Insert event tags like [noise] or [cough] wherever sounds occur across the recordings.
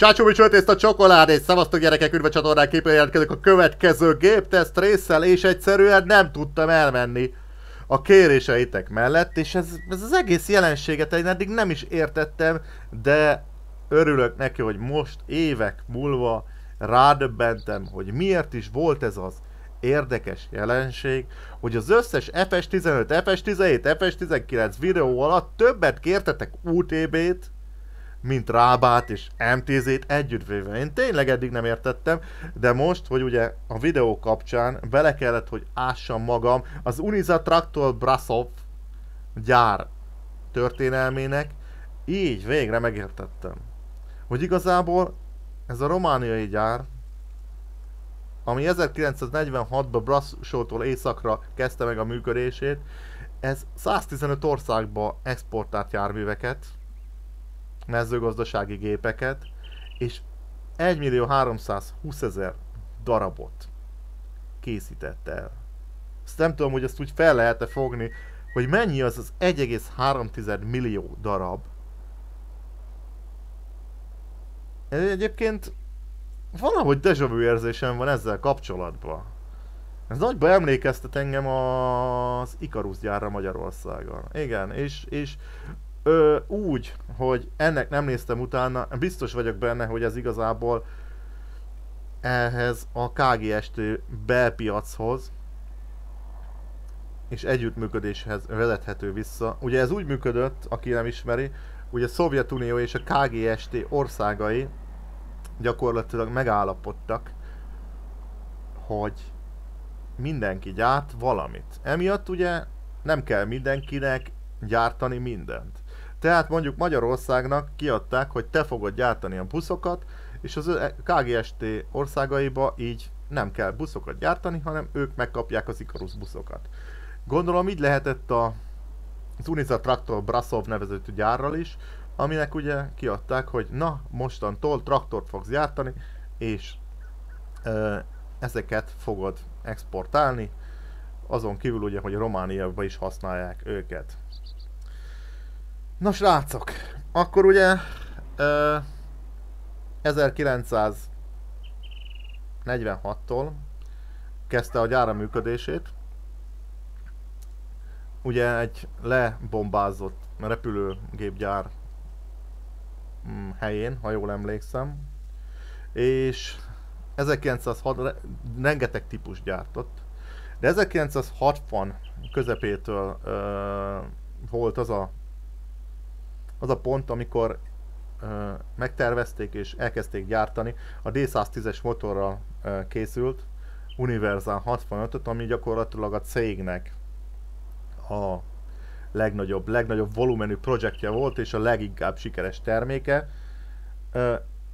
Csácsóvi a csokoládé, szavaztok gyerekek, ürve csatornán képen jelentkezek a következő gépteszt résszel, és egyszerűen nem tudtam elmenni a kéréseitek mellett, és ez, ez az egész jelenséget én eddig nem is értettem, de örülök neki, hogy most évek múlva rádöbbentem, hogy miért is volt ez az érdekes jelenség, hogy az összes FS15, FS17, FS19 videó alatt többet kértetek UTB-t, mint Rábát és MTZ-t együttvéve. Én tényleg eddig nem értettem, de most, hogy ugye a videó kapcsán bele kellett, hogy ássam magam az Uniza Traktor Brasov gyár történelmének, így végre megértettem, hogy igazából ez a romániai gyár, ami 1946-ban Brassótól északra kezdte meg a működését, ez 115 országba exportált járműveket, mezőgazdasági gépeket, és 1 millió 320 ezer darabot készített el. Ezt nem tudom, hogy ezt úgy fel lehet-e fogni, hogy mennyi az az 1,3 millió darab. Egyébként valahogy deja vu érzésem van ezzel kapcsolatban. Ez nagyba emlékeztet engem az Icarus gyárra Magyarországon. Igen, és, és ö, úgy, hogy ennek nem néztem utána, biztos vagyok benne, hogy ez igazából ehhez a KGST belpiachoz és együttműködéshez vezethető vissza. Ugye ez úgy működött, aki nem ismeri, ugye a Szovjetunió és a KGST országai gyakorlatilag megállapodtak, hogy mindenki gyárt valamit. Emiatt ugye nem kell mindenkinek gyártani mindent. Tehát mondjuk Magyarországnak kiadták, hogy te fogod gyártani a buszokat, és az KGST országaiba így nem kell buszokat gyártani, hanem ők megkapják az Icarus buszokat. Gondolom így lehetett a, az Traktor Brasov nevezetű gyárral is, aminek ugye kiadták, hogy na, mostantól traktort fogsz gyártani, és ö, ezeket fogod exportálni, azon kívül ugye, hogy Romániában is használják őket. Na srácok, akkor ugye ö, 1946-tól kezdte a gyára működését. Ugye egy lebombázott repülőgépgyár mm, helyén, ha jól emlékszem. És 1906 rengeteg típus gyártott. De 1960 közepétől ö, volt az a az a pont, amikor megtervezték és elkezdték gyártani, a D110-es motorral készült Universal 65-öt, ami gyakorlatilag a cégnek a legnagyobb, legnagyobb volumenű projektje volt, és a leginkább sikeres terméke.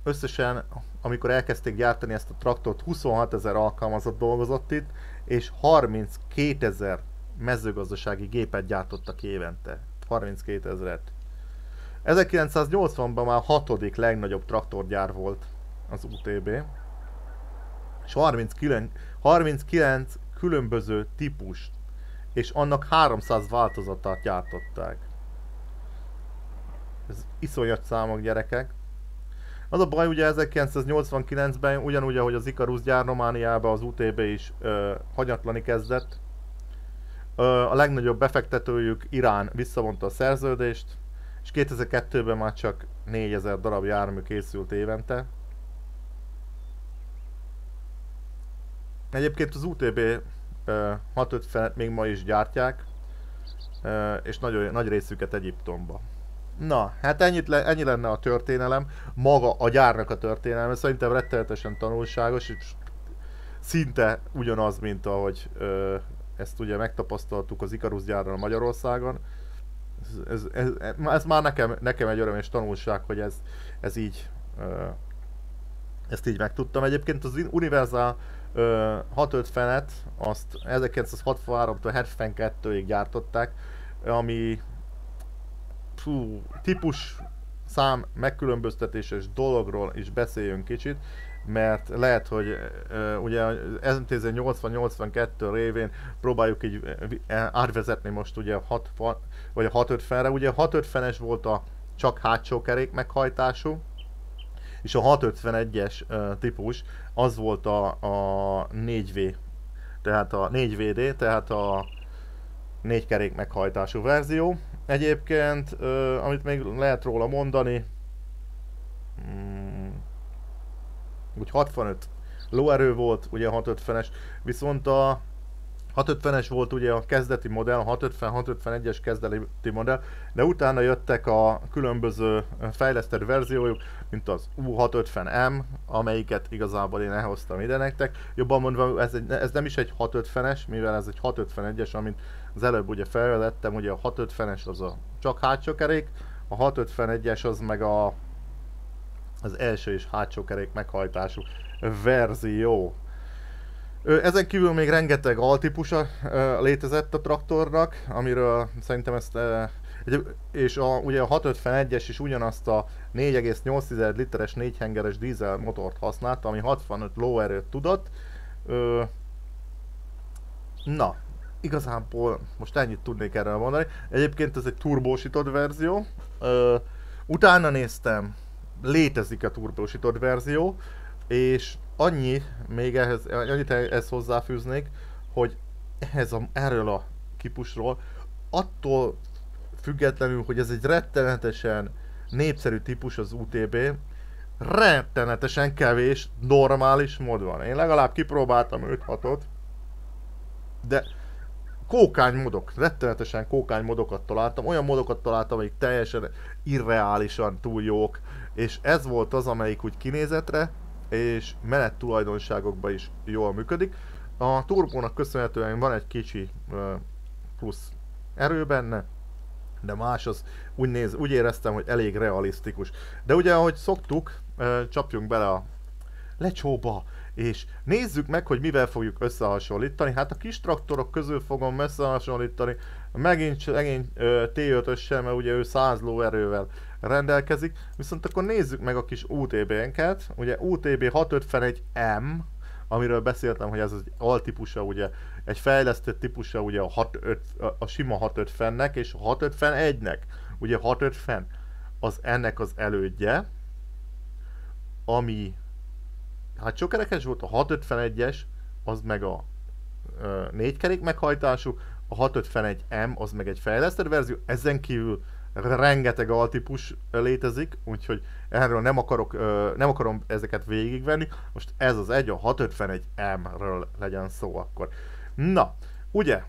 Összesen, amikor elkezdték gyártani ezt a traktort, 26 ezer alkalmazott dolgozott itt, és 32 ezer mezőgazdasági gépet gyártottak évente. 32 ezeret. 1980-ban már a hatodik legnagyobb traktorgyár volt az UTB, és 39, 39 különböző típus és annak 300 változatát gyártották. Ez iszonyat számok gyerekek. Az a baj, ugye 1989-ben ugyanúgy, ahogy az Icarus gyár Romániában az UTB is ö, hanyatlani kezdett. Ö, a legnagyobb befektetőjük Irán visszavonta a szerződést, és 2002-ben már csak 4000 darab jármű készült évente. Egyébként az UTB uh, 650-et még ma is gyártják, és nagy, nagy részüket Egyiptomba. Na, hát ennyit le, ennyi lenne a történelem, maga a gyárnak a történelme, szerintem rettenetesen tanulságos, és szinte ugyanaz, mint ahogy uh, ezt ugye megtapasztaltuk az Icarus gyárral Magyarországon ez, ez, ez, ez már nekem, nekem egy öröm és tanulság, hogy ez, ez így ezt így megtudtam. Egyébként az Universal 650-et azt 1963-tól 72-ig gyártották, ami fú, típus szám megkülönböztetéses dologról is beszéljünk kicsit mert lehet, hogy uh, ugye az MTZ 80-82 révén próbáljuk így átvezetni most ugye a 6 vagy a 650-re. Ugye a 650-es volt a csak hátsó kerék meghajtású, és a 651-es uh, típus az volt a, a 4V, tehát a 4VD, tehát a négy kerék meghajtású verzió. Egyébként, amit még lehet róla mondani, mm, úgy 65 lóerő volt, ugye a 650-es, viszont a 650-es volt ugye a kezdeti modell, a 650-651-es kezdeti modell, de utána jöttek a különböző fejlesztett verziójuk, mint az U650M, amelyiket igazából én elhoztam ide nektek. Jobban mondva, ez, egy, ez nem is egy 650-es, mivel ez egy 651-es, amit az előbb ugye felvetettem, ugye a 650-es az a csak hátsó kerék, a 651-es az meg a az első és hátsó kerék meghajtású verzió. Ezen kívül még rengeteg altípusa létezett a traktornak, amiről szerintem ezt és a, ugye a 651-es is ugyanazt a 4,8 literes 4 hengeres dízel motort használta, ami 65 lóerőt tudott. Ö, na, igazából most ennyit tudnék erről mondani. Egyébként ez egy turbósított verzió. Ö, utána néztem, létezik a turbósított verzió, és annyi, még ehhez, annyit ezt hozzáfűznék, hogy ehhez a, erről a kipusról, attól függetlenül, hogy ez egy rettenetesen népszerű típus az UTB, rettenetesen kevés, normális mod van. Én legalább kipróbáltam 5-6-ot, de kókány modok, rettenetesen kókány modokat találtam, olyan modokat találtam, amik teljesen irreálisan túl jók, és ez volt az, amelyik úgy kinézetre és menet tulajdonságokban is jól működik. A turbónak köszönhetően van egy kicsi plusz erő benne, de más az úgy, néz, úgy éreztem, hogy elég realisztikus. De ugye, ahogy szoktuk, csapjunk bele a lecsóba, és nézzük meg, hogy mivel fogjuk összehasonlítani. Hát a kis traktorok közül fogom összehasonlítani, megint, megint T5-össel, mert ugye ő 100 lóerővel rendelkezik, viszont akkor nézzük meg a kis UTB-nket, ugye UTB 651M, amiről beszéltem, hogy ez az altípusa, ugye egy fejlesztett típusa ugye a, 65, a sima 650-nek és a 651-nek. Ugye 650 az ennek az elődje, ami hát sok kerekes volt, a 651-es az meg a ö, négy kerék meghajtású, a 651M az meg egy fejlesztett verzió, ezen kívül rengeteg altípus létezik, úgyhogy erről nem, akarok, nem akarom ezeket végigvenni. Most ez az egy, a 651M-ről legyen szó akkor. Na, ugye,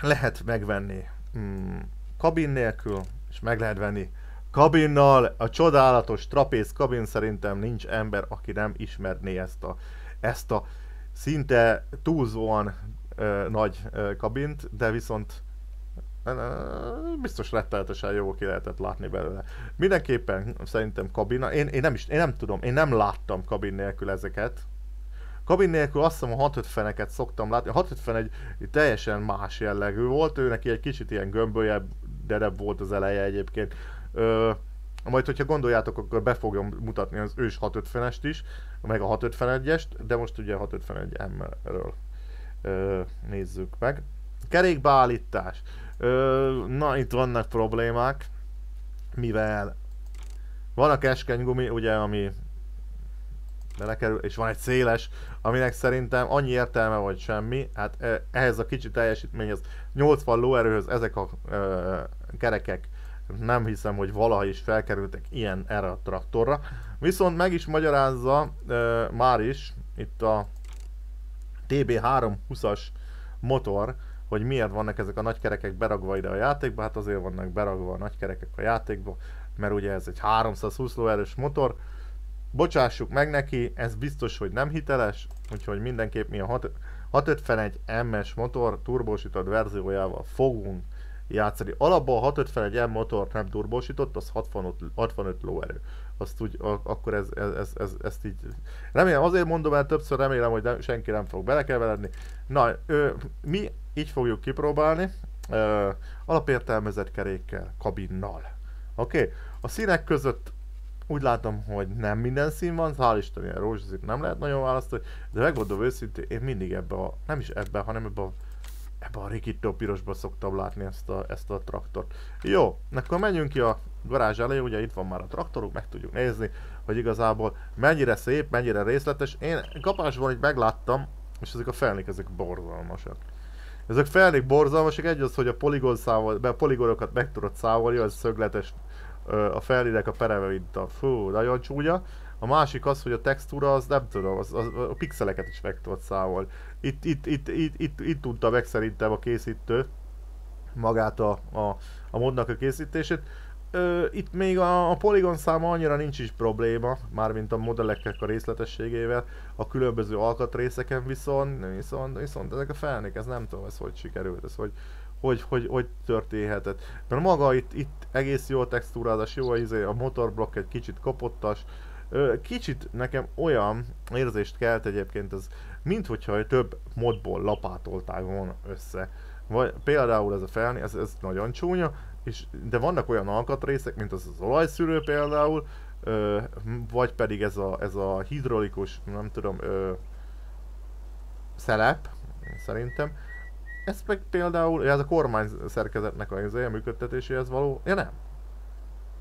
lehet megvenni mm, kabin nélkül, és meg lehet venni kabinnal. A csodálatos trapéz kabin szerintem nincs ember, aki nem ismerné ezt a, ezt a szinte túlzóan ö, nagy ö, kabint, de viszont biztos rettenetesen jó ki lehetett látni belőle. Mindenképpen szerintem kabina, én, én, nem is, én nem tudom, én nem láttam kabin nélkül ezeket. Kabin nélkül azt hiszem a 650-eket szoktam látni. A 650 egy teljesen más jellegű volt, ő neki egy kicsit ilyen gömbölyebb, derebb volt az eleje egyébként. Ö, majd, hogyha gondoljátok, akkor be fogom mutatni az ős 650-est is, meg a 651-est, de most ugye a 651M-ről nézzük meg. Kerékbeállítás. Ö, na, itt vannak problémák, mivel van a keskeny gumi, ugye, ami belekerül, és van egy széles, aminek szerintem annyi értelme vagy semmi, hát ehhez a kicsi teljesítményhez, 80 lóerőhöz ezek a ö, kerekek nem hiszem, hogy valaha is felkerültek ilyen erre a traktorra. Viszont meg is magyarázza ö, már is itt a TB320-as motor, hogy miért vannak ezek a nagykerekek beragva ide a játékba, hát azért vannak beragva a nagykerekek a játékba, mert ugye ez egy 320 lóerős motor, bocsássuk meg neki, ez biztos, hogy nem hiteles, úgyhogy mindenképp mi a 651 MS motor turbósított verziójával fogunk játszani. Alapban a 651 M motor nem turbósított, az 65, 65 lóerő. Azt úgy, akkor ez, ez, ez, ez, ezt így... Remélem, azért mondom el többször, remélem, hogy nem, senki nem fog belekeveredni. Na, ö, mi így fogjuk kipróbálni. Alapértelmezett kerékkel, kabinnal. Oké? Okay? A színek között úgy látom, hogy nem minden szín van, hál' Isten ilyen rózsaszín nem lehet nagyon választani, de megmondom őszintén, én mindig ebbe a, nem is ebbe, hanem ebbe a Ebben a rikító pirosba szoktam látni ezt a, ezt a traktort. Jó, akkor menjünk ki a garázs elé, ugye itt van már a traktorunk, meg tudjuk nézni, hogy igazából mennyire szép, mennyire részletes. Én kapásban így megláttam, és ezek a felnék, ezek borzalmasak. Ezek felnék borzalmasak, egy az, hogy a poligon számol, be a poligonokat meg tudod számolni, az szögletes a felnének a pereve, mint a fú, nagyon csúnya. A másik az, hogy a textúra az nem tudom, az, az, a pixeleket is meg tudod számolni. Itt, itt, itt, itt, itt, itt tudta meg szerintem a készítő magát a, a, a modnak a készítését. Ö, itt még a, a poligon száma annyira nincs is probléma, mármint a modelleknek a részletességével, a különböző alkatrészeken viszont, viszont, viszont ezek a felnék, ez nem tudom, ez hogy sikerült, ez hogy, hogy, hogy, hogy történhetett. Mert maga itt, itt egész jó a textúrázás, jó a, izé, a motorblokk egy kicsit kopottas, Kicsit nekem olyan érzést kelt egyébként, ez mint hogyha több modból lapátolták volna össze. Vagy például ez a felni, ez, ez nagyon csúnya, és, de vannak olyan alkatrészek, mint az az olajszűrő például, ö, vagy pedig ez a, ez a hidrolikus, nem tudom, ö, szelep, szerintem. Ez meg például, ez a kormány szerkezetnek a, a működtetéséhez való, ja nem.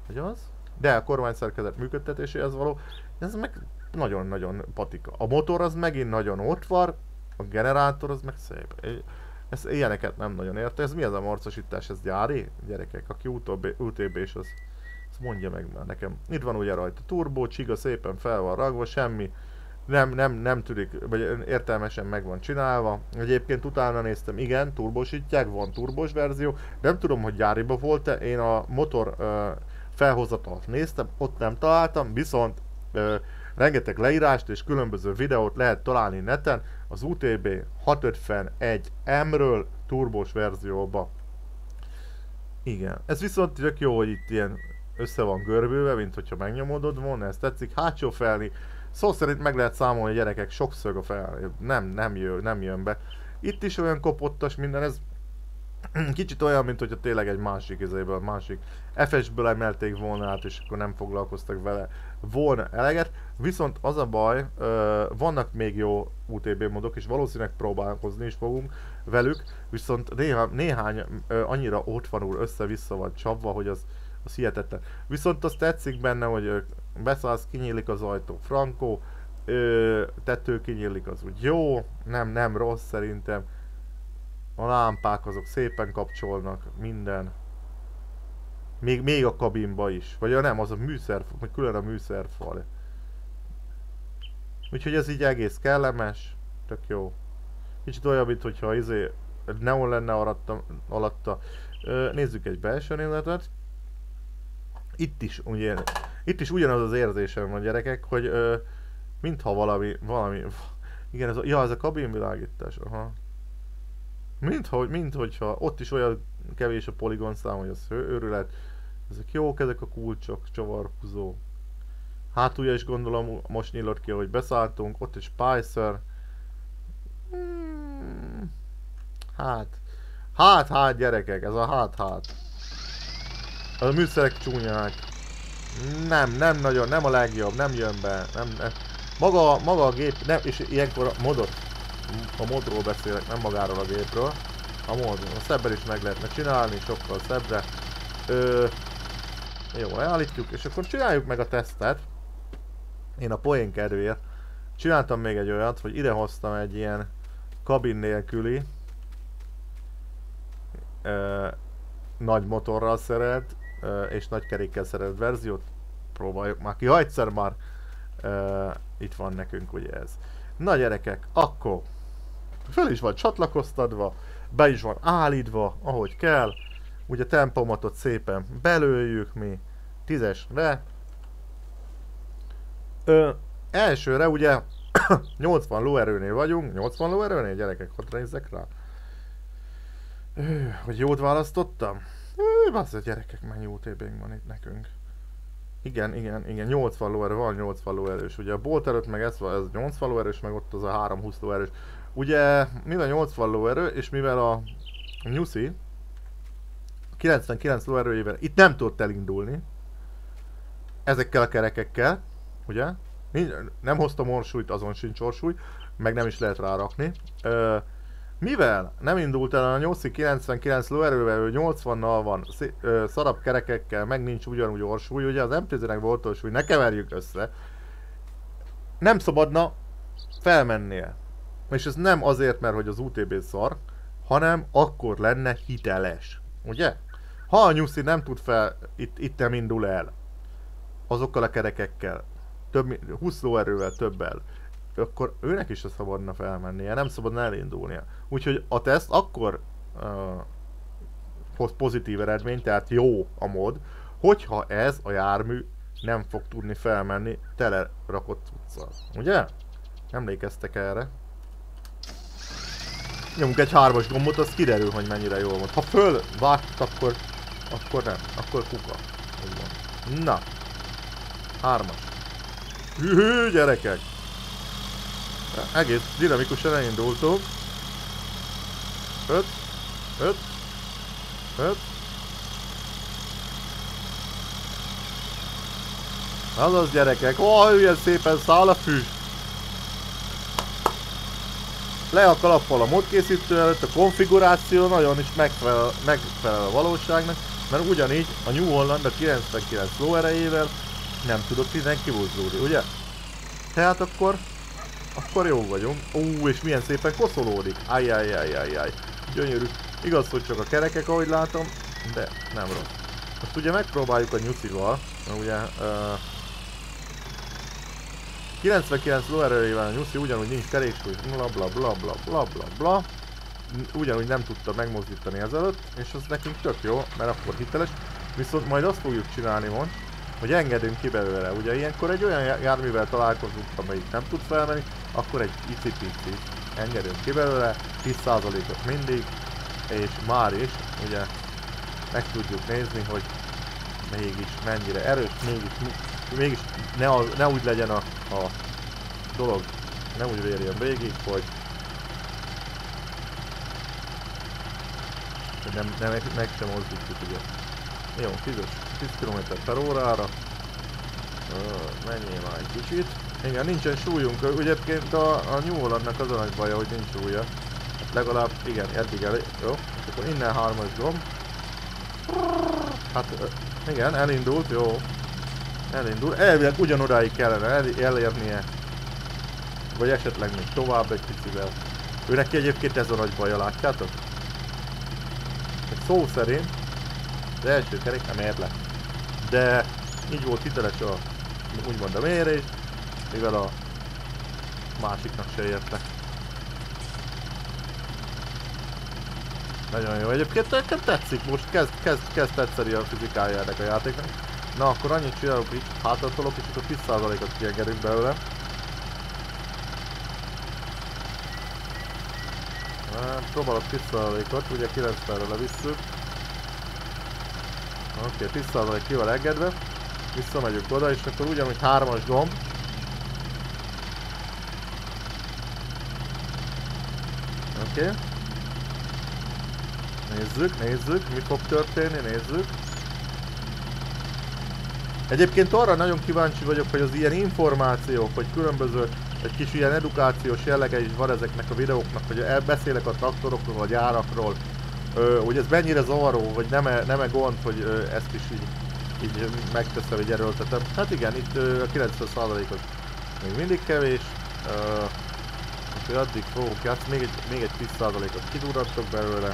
Hogy az? De a kormány szerkezet működtetéséhez való, ez meg nagyon-nagyon patika. A motor az megint nagyon ott van, a generátor az meg szép. Ez ilyeneket nem nagyon érte. Ez mi az a marcosítás? Ez gyári? Gyerekek, aki UTB és az, az mondja meg már nekem. Itt van ugye rajta turbó, csiga szépen fel van ragva, semmi nem, nem, nem tűnik, vagy értelmesen meg van csinálva. Egyébként utána néztem, igen, turbosítják, van turbos verzió. Nem tudom, hogy gyáriba volt-e, én a motor uh, felhozatalt néztem, ott nem találtam, viszont uh, rengeteg leírást és különböző videót lehet találni neten az UTB 651M-ről turbos verzióba. Igen, ez viszont tök jó, hogy itt ilyen össze van görbülve, mint hogyha megnyomodod volna, ez tetszik. Hátsó felni, szó szerint meg lehet számolni a gyerekek, sokszor a fel, nem, nem, jön, nem jön be. Itt is olyan kopottas minden, ez [clears throat] kicsit olyan, mint hogyha tényleg egy másik izéből, másik FS-ből emelték volna át, és akkor nem foglalkoztak vele volna eleget. Viszont az a baj, vannak még jó UTB modok, és valószínűleg próbálkozni is fogunk velük, viszont néha, néhány annyira ott van úr össze-vissza vagy csapva, hogy az, az hihetetlen. Viszont azt tetszik benne, hogy beszállsz, kinyílik az ajtó, frankó, tető kinyílik, az úgy jó, nem, nem rossz szerintem. A lámpák azok szépen kapcsolnak, minden. Még, még a kabinba is. Vagy a nem, az a műszer, vagy külön a műszerfal. Úgyhogy ez így egész kellemes, tök jó. Kicsit olyan, mint hogyha izé neon lenne alatta. alatta. Ö, nézzük egy belső nézetet. Itt is, ugye, itt is ugyanaz az érzésem van gyerekek, hogy ö, mintha valami, valami, igen, ez a, ja, ez a kabinvilágítás, aha. Mint, hogy, mint hogyha ott is olyan kevés a poligon szám, hogy az őrület. Ezek jók, ezek a kulcsok, csavarhúzó. Hátulja is gondolom most nyílott ki, hogy beszálltunk, ott is Spicer. Hmm. Hát. Hát, hát gyerekek, ez a hát, hát. A műszerek csúnyák. Nem, nem nagyon, nem a legjobb, nem jön be, nem, nem. Maga, maga a gép, nem, és ilyenkor a modot, a modról beszélek, nem magáról a gépről. A mod, a szebben is meg lehetne csinálni, sokkal szebbre. Ö, jó, leállítjuk, és akkor csináljuk meg a tesztet. Én a poén kedvéért csináltam még egy olyat, hogy ide hoztam egy ilyen kabin nélküli ö, nagy motorral szerelt ö, és nagy kerékkel szerelt verziót. Próbáljuk már ki, ha egyszer már ö, itt van nekünk ugye ez. Na gyerekek, akkor fel is van csatlakoztatva, be is van állítva, ahogy kell. Ugye tempomatot szépen belőjük mi, tízesre. Ö, elsőre ugye [coughs] 80 lóerőnél vagyunk, 80 lóerőnél gyerekek, hogy nézzek rá. Ö, hogy jót választottam? Basz, a gyerekek, mennyi utb van itt nekünk. Igen, igen, igen, 80 lóerő, van 80 lóerős. Ugye a bolt előtt meg ez, ez 80 lóerős, meg ott az a 320 lóerős. Ugye mivel 80 lóerő, és mivel a Nyuszi 99 lóerőjével itt nem tudott elindulni, ezekkel a kerekekkel, ugye? Nem hoztam orsúlyt, azon sincs orsúly, meg nem is lehet rárakni. Ö, Mivel nem indult el a 899 lóerővel, ő 80-nal van, ö, szarab kerekekkel, meg nincs ugyanúgy orsúly, ugye az M10-nek volt orsúly, ne keverjük össze. Nem szabadna felmennie. És ez nem azért, mert hogy az UTB szar, hanem akkor lenne hiteles. Ugye? Ha a nyuszi nem tud fel, itt, itt nem indul el, azokkal a kerekekkel, több, mi- 20 lóerővel többel, akkor őnek is szabadna felmennie, nem szabadna elindulnia. Úgyhogy a teszt akkor uh, hoz pozitív eredmény, tehát jó a mod, hogyha ez a jármű nem fog tudni felmenni tele rakott cuccal. Ugye? Emlékeztek erre? Nyomunk egy hármas gombot, az kiderül, hogy mennyire jó volt. Ha föl vágt, akkor, akkor nem. Akkor kuka. Úgy van. Na. Hármas. Hű, gyerekek! Egész dinamikusan elindultunk. 5, 5, 5. Azaz gyerekek, ó, ilyen szépen száll a füst. Le a kalappal a modkészítő előtt, a konfiguráció nagyon is megfelel, megfelel a valóságnak, mert ugyanígy a New Holland a 99 lóerejével nem tudott innen kibuzdulni, ugye? Tehát akkor, akkor jó vagyunk. Ó, és milyen szépen koszolódik. Ajjajjajjajjaj. Gyönyörű. Igaz, hogy csak a kerekek, ahogy látom, de nem rossz. Most ugye megpróbáljuk a nyuszival, ugye uh, 99 lóerőjével a nyuszi ugyanúgy nincs keréksúly, bla bla bla bla bla bla bla. Ugyanúgy nem tudta megmozdítani ezelőtt, és az nekünk tök jó, mert akkor hiteles. Viszont majd azt fogjuk csinálni most, hogy engedünk ki belőle. Ugye ilyenkor egy olyan já- járművel találkozunk, amelyik nem tud felmenni, akkor egy icipici engedünk ki belőle, 10%-ot mindig, és már is, ugye meg tudjuk nézni, hogy mégis mennyire erős, mégis, mégis ne, ne úgy legyen a, a dolog, ne úgy vérjen végig, hogy nem, nem meg, sem mozdítjuk ugye. Jó, 10, 10 km per órára. Menjél már egy kicsit. Igen, nincsen súlyunk. Ugye egyébként a, a New Hollandnak az a nagy baja, hogy nincs súlya. Hát legalább, igen, eddig elég. Jó, és akkor innen hármas gomb. Hát, igen, elindult, jó. Elindul. Elvileg ugyanodáig kellene el, elérnie. Vagy esetleg még tovább egy picivel. Ő egyébként ez a nagy baja, látjátok? Szó szerint az első kerék nem ér le. De így volt hiteles a úgymond a mérés, mivel a másiknak se érte. Nagyon jó. Egyébként nekem tetszik, most kezd, kezd, kezd tetszeni a fizikája ennek a játéknak. Na akkor annyit csinálok így, hátratolok és akkor 10%-ot kiengedünk belőle. Na, Próbálok 10%-ot, ugye 90-re levisszük. Oké, okay, 10% ki van engedve. Visszamegyünk oda, és akkor ugyanúgy hármas gomb. Oké. Okay. Nézzük, nézzük, mi fog történni, nézzük. Egyébként arra nagyon kíváncsi vagyok, hogy az ilyen információk, hogy különböző egy kis ilyen edukációs jellege is van ezeknek a videóknak, hogy beszélek a traktorokról, a gyárakról, ö, hogy ez mennyire zavaró, vagy nem-e, nem-e gond, hogy ö, ezt is így, így megteszem, hogy erőltetem. Hát igen, itt ö, a 90%-os még mindig kevés. Ö, addig fogok játszani, még egy, még egy 10%-ot kidurrantok belőle.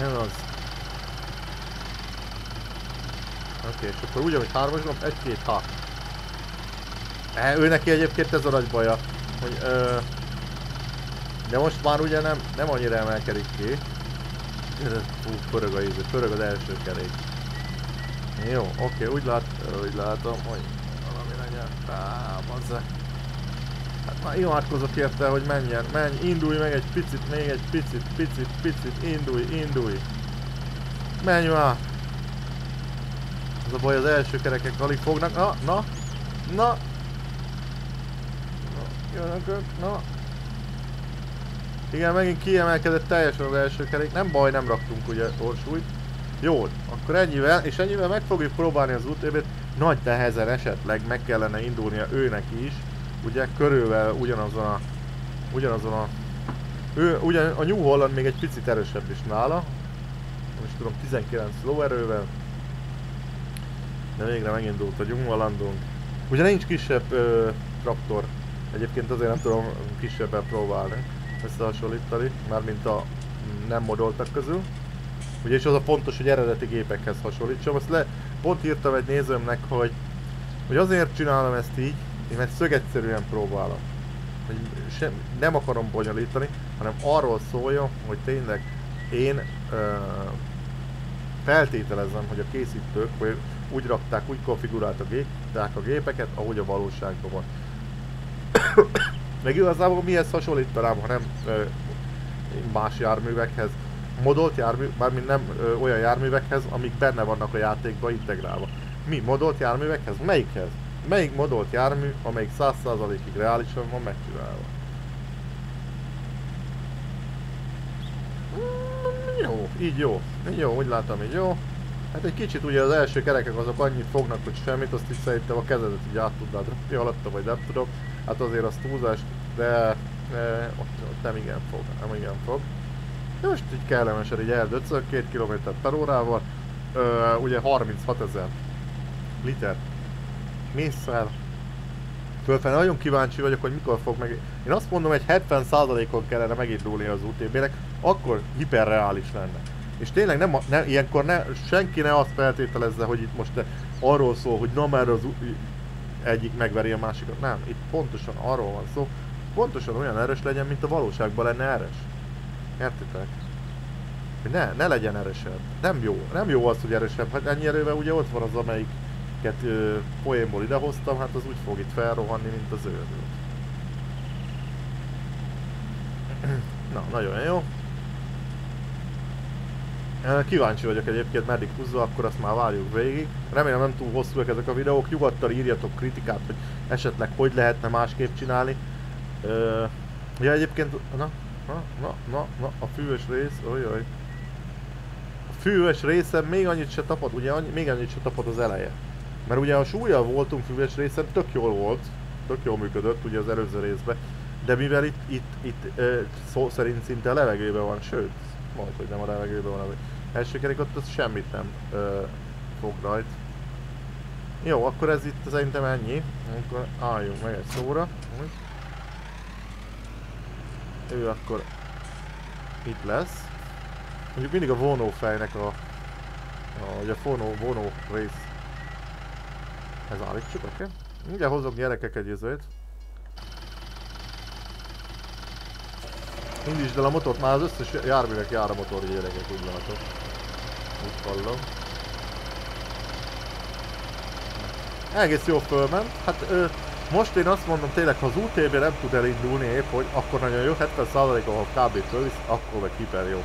Ez az. Oké, és akkor ugyanúgy hármas gomb, egy-két ha. E, ő neki egyébként ez a nagy baja, hogy ö, de most már ugye nem, nem annyira emelkedik ki. Fú, pörög a íző, pörög az első kerék. Jó, oké, úgy, lát, úgy látom, hogy valami legyen. Á, bazze. Hát már imádkozok érte, hogy menjen, menj, indulj meg egy picit, még egy picit, picit, picit, indulj, indulj. Menj már! Az a baj, az első kerekek alig fognak. Na, na, na. Na, jönnek ők, na. Igen, megint kiemelkedett teljesen az első kerék. Nem baj, nem raktunk ugye orsúlyt. Jól, akkor ennyivel, és ennyivel meg fogjuk próbálni az UTV-t. Nagy nehezen esetleg meg kellene indulnia őnek is, ugye körülvel ugyanazon a, ugyanazon a, ő, ugyan, a New Holland még egy picit erősebb is nála, nem tudom, 19 lóerővel, de végre megindult a New Hollandunk. Ugye nincs kisebb ö, traktor, egyébként azért nem tudom kisebben próbálni összehasonlítani, mármint a nem modoltak közül. Ugye és az a fontos, hogy eredeti gépekhez hasonlítsam. Azt le, pont írtam egy nézőmnek, hogy, hogy azért csinálom ezt így, mert szögegyszerűen próbálom. Hogy sem, nem akarom bonyolítani, hanem arról szóljon, hogy tényleg én ö, feltételezem, hogy a készítők hogy úgy rakták, úgy konfigurálták a gépeket, ahogy a valóságban van. Meg igazából mihez hasonlítanám, ha nem ö, más járművekhez, modolt jármű, mármint nem ö, olyan járművekhez, amik benne vannak a játékba integrálva. Mi? Modolt járművekhez? Melyikhez? Melyik modolt jármű, amelyik 100%-ig reálisan van megcsinálva? Mm, jó, így jó. Így jó, úgy látom, így jó. Hát egy kicsit ugye az első kerekek azok annyit fognak, hogy semmit, azt így szerintem a kezedet így át tudnád rakni alatta, vagy nem tudom. Hát azért az túlzás, de, de ott, ott, nem igen fog, nem igen fog. De most így kellemesen így eldöcöl 2 km per órával, ö, ugye 36 ezer liter mészsel. Fölfelé nagyon kíváncsi vagyok, hogy mikor fog meg... Én azt mondom, hogy 70%-on kellene megindulni az UTB-nek, akkor hiperreális lenne. És tényleg nem, ne, ilyenkor ne, senki ne azt feltételezze, hogy itt most arról szól, hogy na már az egyik megveri a másikat. Nem, itt pontosan arról van szó, pontosan olyan erős legyen, mint a valóságban lenne erős. Értitek? Hogy ne, ne legyen erősebb. Nem jó. Nem jó az, hogy erősebb. Hát ennyi erővel ugye ott van az, amelyiket ö, poénból idehoztam, hát az úgy fog itt felrohanni, mint az őrült. [clears throat] Na, nagyon jó. Kíváncsi vagyok egyébként meddig húzza, akkor azt már várjuk végig. Remélem nem túl hosszúak ezek a videók, nyugodtan írjatok kritikát, hogy esetleg hogy lehetne másképp csinálni. Uh, ja egyébként, na, na, na, na, na, a fűvös rész, ojoj. A fűvös részem még annyit se tapad, ugye annyi, még annyit se tapad az eleje. Mert ugye a súlya voltunk fűvös részem, tök jól volt, tök jól működött ugye az előző részben. De mivel itt, itt, itt uh, szó szerint szinte a levegőben van, sőt, majd, hogy nem a levegőben van első kerék, ott az semmit nem uh, fog rajt. Jó, akkor ez itt szerintem ennyi. Akkor álljunk meg egy szóra. Ő akkor itt lesz. Mondjuk mindig a vonó fejnek a, a, a vonó, vonó rész. Ez állítsuk, oké? Okay? Mindjárt hozok gyerekek egy izőt. Indítsd el a motort, már az összes járművek jár a motor gyerekek, úgy látok. Úgy hallom. Egész jó fölment. Hát ö, most én azt mondom tényleg, ha az UTB nem tud elindulni épp, hogy akkor nagyon jó, 70% ahol kb. fölvisz, akkor meg hiper jó.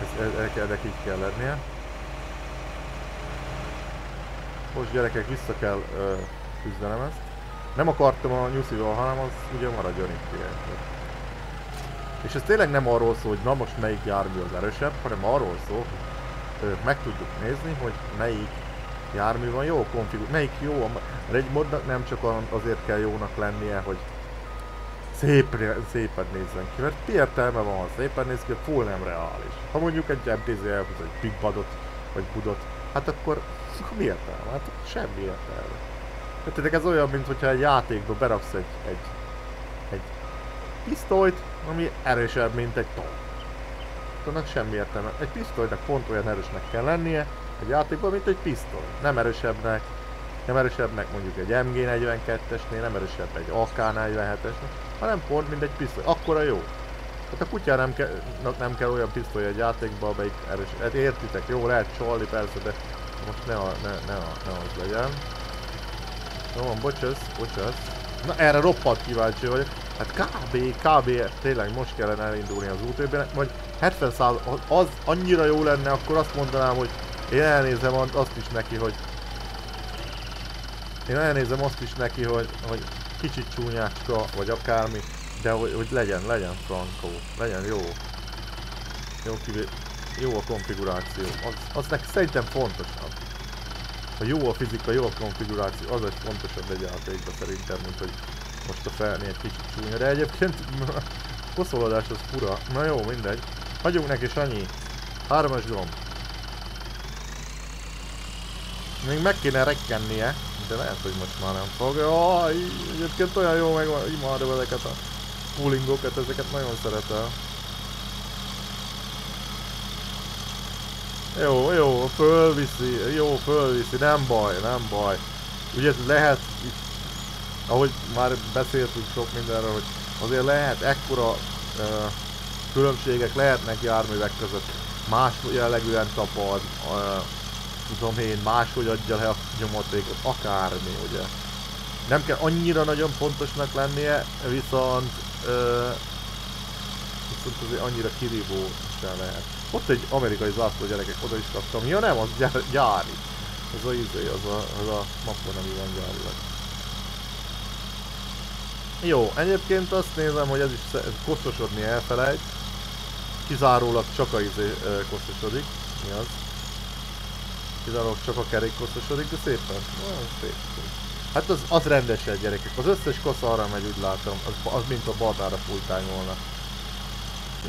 Ez, ez, így kell lennie. Most gyerekek, vissza kell ö, küzdenem ezt. Nem akartam a nyuszival, hanem az ugye maradjon itt ilyenkor. És ez tényleg nem arról szól, hogy na most melyik jármű az erősebb, hanem arról szól, hogy meg tudjuk nézni, hogy melyik jármű van jó konfigur, melyik jó, mert egy modnak nem csak azért kell jónak lennie, hogy szép, szépen nézzen ki, mert értelme van, ha szépen néz ki, full nem reális. Ha mondjuk egy MTZ elhúz egy Big Badot, vagy Budot, hát akkor, akkor mi értelme? Hát semmi értelme. Tehát ez olyan, mint hogyha egy játékba beraksz egy, egy, egy pisztolyt, ami erősebb, mint egy tank. Annak semmi értelme. Egy pisztolynak pont olyan erősnek kell lennie, egy játékban, mint egy pisztoly. Nem erősebbnek, nem erősebbnek mondjuk egy MG42-esnél, nem erősebb egy AK-47-esnél, hanem pont mint egy pisztoly. Akkora jó. Hát a kutyán nem, ke nem kell olyan pisztoly egy játékban, amelyik erős. Hát értitek, jó, lehet csalni persze, de most ne, a, ne, ne, a, ne az legyen. Jó van, bocsász, bocsász. Na erre roppant kíváncsi vagyok. Hát kb, kb, tényleg most kellene elindulni az UTB-nek, vagy 70 az annyira jó lenne, akkor azt mondanám, hogy én elnézem azt is neki, hogy... Én elnézem azt is neki, hogy, hogy kicsit csúnyácska, vagy akármi, de hogy, hogy legyen, legyen frankó, legyen jó. Jó, kivé... jó a konfiguráció, az, az neki szerintem fontosabb. Ha jó a fizika, jó a konfiguráció, az egy fontosabb egy játékban szerintem, mint hogy Most a felni egy kicsit csúnya, de egyébként [laughs] koszolódás az fura. Na jó, mindegy. Hagyunk neki Sanyi. Hármas gomb. Még meg kéne rekkennie, de lehet, hogy most már nem fog. Jaj, egyébként olyan jó meg imádom ezeket a poolingokat, ezeket nagyon szeretem. Jó, jó, fölviszi, jó, fölviszi, nem baj, nem baj. Ugye lehet, itt, ahogy már beszéltünk sok mindenről, hogy azért lehet ekkora uh, különbségek lehetnek járművek között. Más jellegűen tapad, tudom én, máshogy adja le a nyomatékot, akármi, ugye. Nem kell annyira nagyon pontosnak lennie, viszont uh, viszont azért annyira kirívó sem lehet. Ott egy amerikai zászló gyerekek, oda is kaptam. Ja nem, az gyár, gyári. Az a izé, az a, az a mappa nem van gyárilag. Jó, egyébként azt nézem, hogy ez is koszosodni elfelejt. Kizárólag csak a izé koszosodik. Mi az? Kizárólag csak a kerék koszosodik, de szépen. Nagyon szép. Hát az, az rendesen gyerekek. Az összes kosz arra megy, úgy látom. Az, az mint a baltára fújtány volna.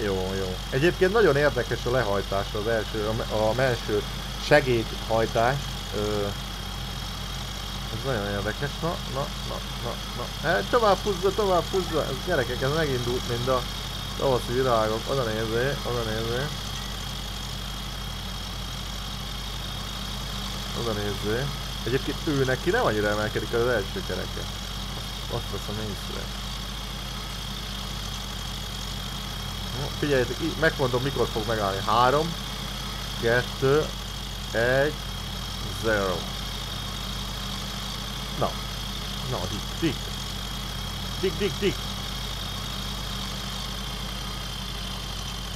Jó, jó. Egyébként nagyon érdekes a lehajtás, az első, a, a melső segédhajtás. Ö, ez nagyon érdekes. Na, na, na, na, na. Hát, tovább húzza, tovább húzza. Ez gyerekek, ez megindult, mint a tavaszi virágok. Oda nézzé, oda nézzé. Oda nézzé. Egyébként ő neki nem annyira emelkedik az első kereke. Azt veszem észre. Figyeljetek, megmondom mikor fog megállni. 3, 2, 1, 0. Na. Na, dik, dik. Dik, dik, dik.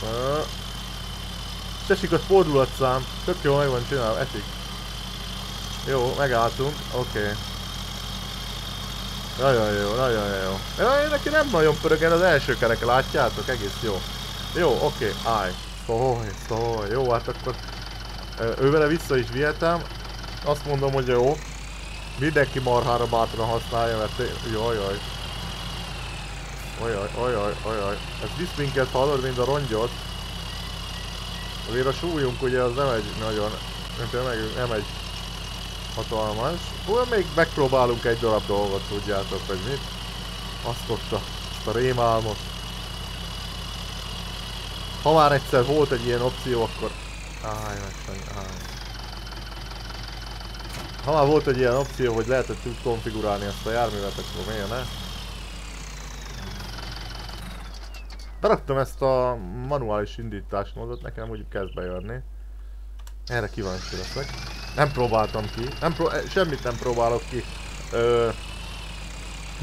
Uh, Tessék a fordulatszám. Tök jó meg van csinálva, esik. Jó, megálltunk. Oké. Okay. Nagyon jó, nagyon jó. Ja, neki nem nagyon pörögen az első kereke, látjátok? Egész jó. Jó, oké, okay, állj. Szólj, szólj. Jó, hát akkor ővele vissza is vihetem. Azt mondom, hogy jó. Mindenki marhára bátran használja, mert jaj, jaj. Ojaj, ojaj, ojaj. Ez visz minket, hallod, mint a rongyot. Azért a súlyunk ugye az nem egy nagyon, nem, egy hatalmas. Hol még megpróbálunk egy darab dolgot, tudjátok, hogy mit? Azt ott a, azt a rémálmot. Ha már egyszer volt egy ilyen opció, akkor... Állj meg, állj. Ha már volt egy ilyen opció, hogy lehetett konfigurálni ezt a járművet, akkor miért ne? Beraktam ezt a manuális indítás módot, nekem úgy kezd bejönni. Erre kíváncsi leszek. Nem próbáltam ki. Nem pró eh, semmit nem próbálok ki. Ö,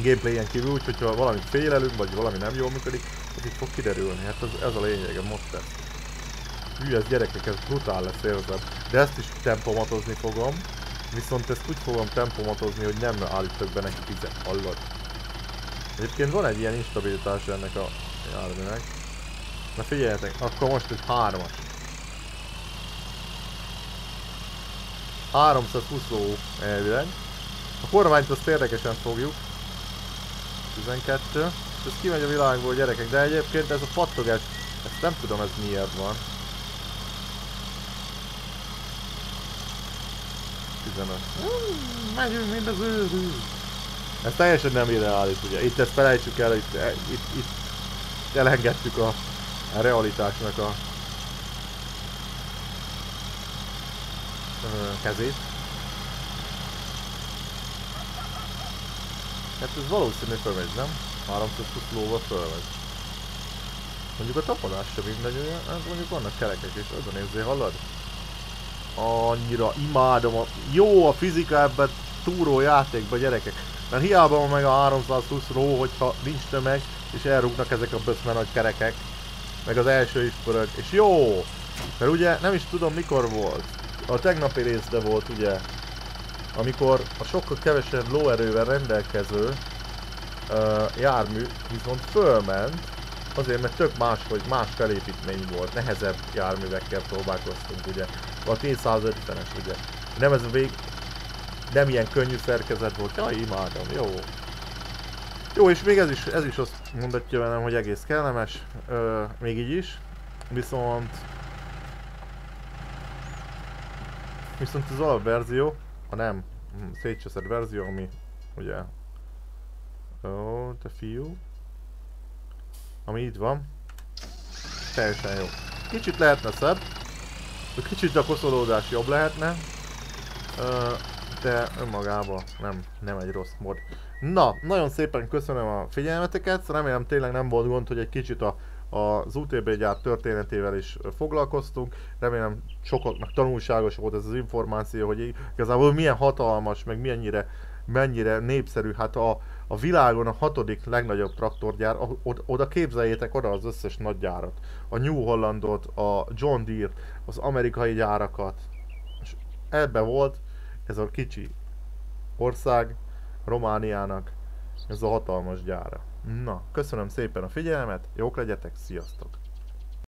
gameplayen kívül, úgyhogy ha valamit félelünk, vagy valami nem jól működik, az itt fog kiderülni. Hát ez, ez a lényege, most ez. Hű, ez gyerekek, ez brutál lesz érzed. De ezt is tempomatozni fogom. Viszont ezt úgy fogom tempomatozni, hogy nem állítok be neki tizet, hallod? Egyébként van egy ilyen instabilitás ennek a járműnek. Na figyeljetek, akkor most egy hármas. 320 ló elvileg. A kormányt azt érdekesen fogjuk. 12. És ez kimegy a világból gyerekek, de egyébként ez a pattogás, ezt nem tudom ez miért van. 15. Hmm, megyünk, mint az őrű. Ez teljesen nem ideális, ugye. Itt ezt felejtsük el, itt, itt, itt elengedtük a, a realitásnak a kezét. Hát ez valószínű fölmegy, nem? 320 lóval fölmegy. Mondjuk a tapadás sem mindegy, hát mondjuk vannak kerekek is, oda nézzél, hallod? Annyira imádom a... Jó a fizika ebben túró játékban gyerekek. Mert hiába van meg a 320 ló, hogyha nincs tömeg, és elrúgnak ezek a böszme nagy kerekek. Meg az első is pörög, és jó! Mert ugye nem is tudom mikor volt a tegnapi részben volt ugye, amikor a sokkal kevesebb lóerővel rendelkező uh, jármű viszont fölment, azért mert tök más, hogy más felépítmény volt, nehezebb járművekkel próbálkoztunk ugye. A T-150-es ugye. Nem ez a vég... Nem ilyen könnyű szerkezet volt, jaj imádom, jó. Jó, és még ez is, ez is azt mondatja velem, hogy egész kellemes, ö, még így is. Viszont... Viszont az alapverzió, a nem, hm, szétcseszed verzió, ami ugye... Ó, te fiú. Ami itt van. Teljesen jó. Kicsit lehetne szebb. Kicsit a koszolódás jobb lehetne. Ö, de önmagában nem, nem egy rossz mod. Na, nagyon szépen köszönöm a figyelmeteket, remélem tényleg nem volt gond, hogy egy kicsit a, az UTB gyár történetével is foglalkoztunk. Remélem sokaknak tanulságos volt ez az információ, hogy igazából milyen hatalmas, meg mennyire, mennyire népszerű. Hát a, a világon a hatodik legnagyobb traktorgyár, oda képzeljétek oda az összes nagy gyárat. A New Hollandot, a John Deere, az amerikai gyárakat. És ebbe volt ez a kicsi ország Romániának ez a hatalmas gyára. Na, köszönöm szépen a figyelmet, jók legyetek, sziasztok!